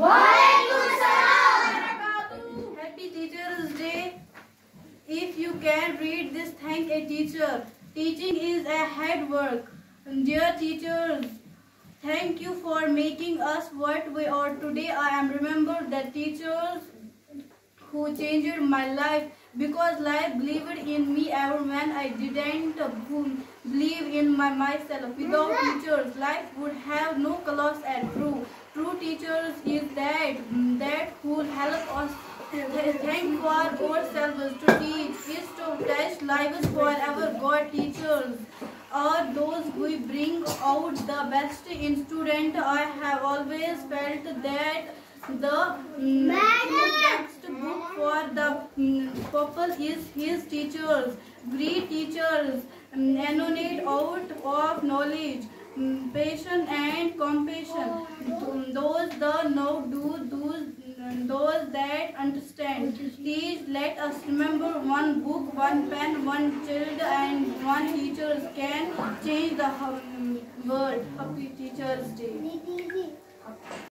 Happy Teachers Day. If you can read this, thank a teacher. Teaching is a hard work. Dear teachers, thank you for making us what we are today. I am remember the teachers who changed my life because life believed in me ever when I didn't believe in my myself. Without teachers, life would have no colors and true. True teachers is that that who help us thank for ourselves to teach is to test lives forever. God teachers are those who bring out the best in student. I have always felt that the mm, textbook for the mm, purple is his teachers. Great teachers mm, emanate out of knowledge, mm, passion and compassion. Those the know do those those that understand. Please let us remember one book, one pen, one child, and one teacher can change the world. Happy Teachers Day.